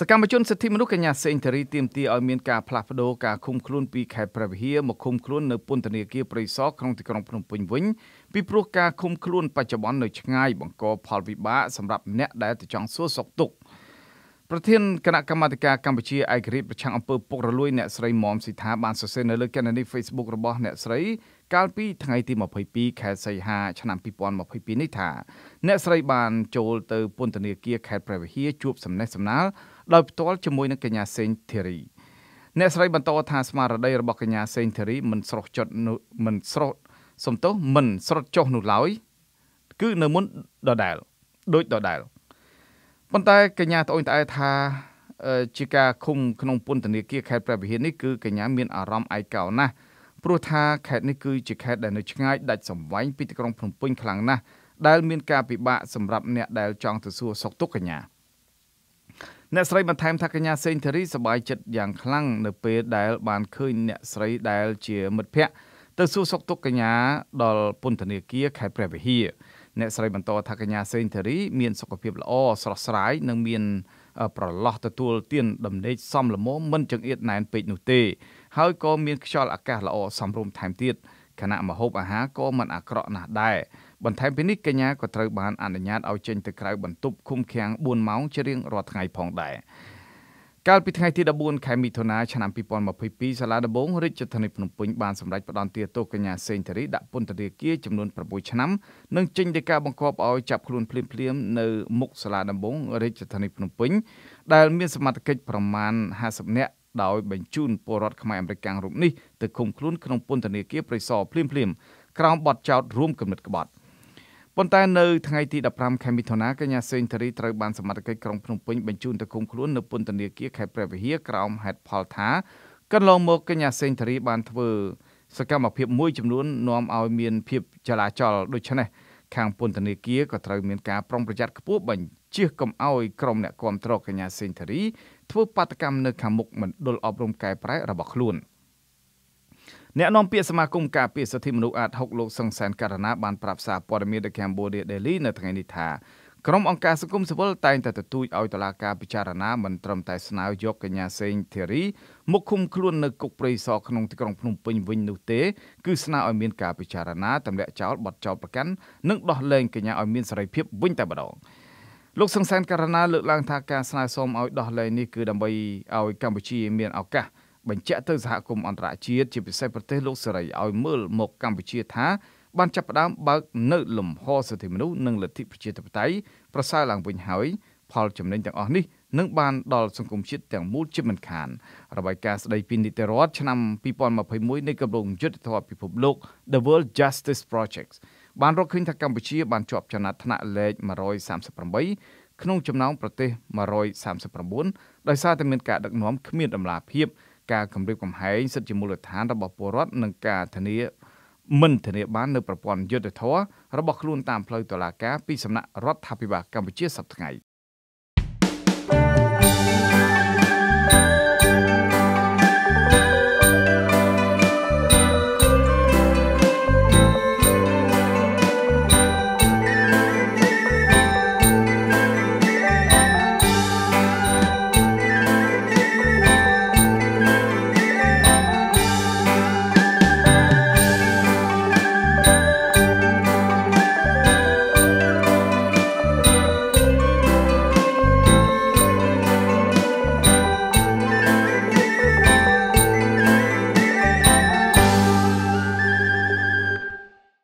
សកម្មជនសិទ្ធិមនុស្សកញ្ញាសេងធារីទាមទារឲ្យមានការផ្លាស់ប្តូរការឃុំខ្លួនពីខេត្តព្រះវិហារមកឃុំខ្លួននៅពន្ធនាគារព្រៃសរក្នុងទីក្រុងភ្នំពេញវិញពីព្រោះការឃុំខ្លួនបច្ចុប្បន្ននៅឆ្ងាយបង្កផលវិបាកសម្រាប់អ្នកដែលទៅចង់សួរសុខទុក្ខប្រធានគណៈកម្មាធិការកម្ពុជាឯករាជ្យប្រឆាំងអំពើពុករលួយអ្នកស្រីមុំស៊ីថាបានសរសេរនៅលើកេណនី Facebook របស់អ្នកស្រីកាលពីថ្ងៃទី22ខែសីហាឆ្នាំ2022នេះថាអ្នកស្រីបានចូលទៅពន្ធនាគារខេត្តព្រះវិហារជួបសំណេះសំណាល ដោយផ្ទាល់ជាមួយនឹងកញ្ញាសេងធីរីអ្នកស្រីបន្តថាស្មារតីរបស់កញ្ញាសេងធីរីមិនស្រស់ចត់មិនស្រស់សំទោសមិនស្រត់ចុះនោះឡើយគឺនៅមុនដដែលដូចដដែលប៉ុន្តែកញ្ញាត្អូញត្អែថាជាការឃុំក្នុងពន្ធនាគារខេត្តព្រះវិហារនេះគឺកញ្ញាមានអារម្មណ៍ឯកោណាស់ព្រោះថាខេត្តនេះគឺជាខេត្តដែលនៅឆ្ងាយដាច់សំវែងពីទីក្រុងភ្នំពេញខ្លាំងណាស់ដែលមានការពិបាកសម្រាប់អ្នកដែលចង់ទៅសួរសុខទុក្ខកញ្ញា អ្នកស្រីបន្ថែមថាកញ្ញាសេងធារីសប្បាយចិត្តយ៉ាងខ្លាំងនៅពេលដែលបានឃើញអ្នកស្រីដែលជាមិត្តភ័ក្តិទៅសួរសុខទុក្ខកញ្ញាដល់ពន្ធនាគារខេត្តព្រះវិហារអ្នកស្រីបន្តថាកញ្ញាសេងធារីមានសុខភាពល្អស្រស់ស្រាយនិងមានប្រឡោះទទួលទានដំណេកសមល្មមមិនចង្អៀតណែនពេកនោះទេ ហើយក៏មានខ្យល់អាកាសល្អសមរម្យថែមទៀតខណៈម្ហូបអាហារក៏មិនអាក្រក់ណាស់ដែរ បន្ថែមពីនេះកញ្ញាក៏ត្រូវបានអនុញ្ញាតឲ្យចេញទៅក្រៅបន្ទប់ឃុំឃាំង4ម៉ោងជារៀងរាល់ថ្ងៃផងដែរកាលពីថ្ងៃទី14ខែមិថុនាឆ្នាំ2022សាលាដំបងរាជធានីភ្នំពេញបានសម្រេចផ្តន្ទាទោសកញ្ញាសេងធារីដាក់ពន្ធនាគារចំនួន6ឆ្នាំនិងចេញដីកាបង្គាប់ឲ្យចាប់ខ្លួនភ្លាមៗនៅមុខសាលាដំបងរាជធានីភ្នំពេញដែលមានសមត្ថកិច្ចប្រមាណ50នាក់ដោយបញ្ជូនពលរដ្ឋខ្មែរអាមេរិករូបនេះទៅឃុំខ្លួនក្នុងពន្ធនាគារព្រៃសរភ្លាមៗក្រោមបទចោទរួមគំនិតក្បត់។ ប៉ុន្តែនៅថ្ងៃទី15ខែមិថុនាកញ្ញាសេងធារីត្រូវបានសមត្ថកិច្ចក្រុងភ្នំពេញបញ្ជូនទៅឃុំខ្លួននៅពន្ធនាគារខេត្តព្រះវិហារក្រោមហេតុផលថាកន្លងមកកញ្ញាសេងធារីបានធ្វើសកម្មភាពមួយចំនួននាំឲ្យមានភាពចលាចលដូច្នេះខាងពន្ធនាគារក៏ត្រូវមានការប្រុងប្រយ័ត្នខ្ពស់បញ្ជៀសកុំឲ្យក្រុមអ្នកគាំទ្រកញ្ញាសេងធារីធ្វើបាតកម្មនៅខាងមុខមណ្ឌលអប់រំកែប្រែរបស់ខ្លួន។ អ្នកនាំពាក្យសមាគមការពារសិទ្ធិមនុស្សអាត6លោកសង្សានករណាបានប្រាប់សារព័ត៌មាន The Cambodia Daily នៅថ្ងៃនេះថាក្រុមអង្គការសង្គមស៊ីវិលតែងតែទទូចឲ្យតុលាការពិចារណាមិនត្រឹមតែស្នើយកកញ្ញាសេងធីរីមកឃុំខ្លួននៅគុកព្រៃសរក្នុងទីក្រុងភ្នំពេញវិញនោះទេគឺស្នើឲ្យមានការពិចារណាទម្លាក់ចោលបទចោលប្រកាន់និងដោះលែងកញ្ញាឲ្យមានសេរីភាពវិញតែម្ដងលោកសង្សានករណាលើកឡើងថាការស្នើសុំឲ្យដោះលែងនេះគឺដើម្បីឲ្យកម្ពុជាមានឱកាស បញ្ជាក់ទៅសហគមន៍អន្តរជាតិជាពិសេសប្រទេសលោកសេរីឲ្យមើលមកកម្ពុជាថាបានចាប់ផ្ដើមបើកនៅលំហសិទ្ធិមនុស្សនិងលទ្ធិប្រជាធិបតេយ្យប្រសើរឡើងវិញហើយផលចំណេញទាំងអស់នេះនឹងបានដល់សង្គមជាតិទាំងមូលជាមិនខានរបាយការណ៍ស្ដីពីនីតិរដ្ឋឆ្នាំ2021នៃគម្រោងយុទ្ធធម៌ពិភពលោក The World Justice Project បានរកឃើញថាកម្ពុជាបានជាប់ចំណាត់ថ្នាក់លេខ138ក្នុងចំណោមប្រទេស139ដោយសារតែមានការដឹកនាំគ្មានដំណាភាព ការគម្រាមកំហែងសិទ្ធិជាមូលដ្ឋានរបស់ពលរដ្ឋនិងការធានាមិនធានាបាននៅប្រព័ន្ធយុត្តិធម៌របស់ខ្លួនតាមផ្លូវតុលាការពីសំណាក់រដ្ឋាភិបាលកម្ពុជាសប្តាហ៍ថ្ងៃ។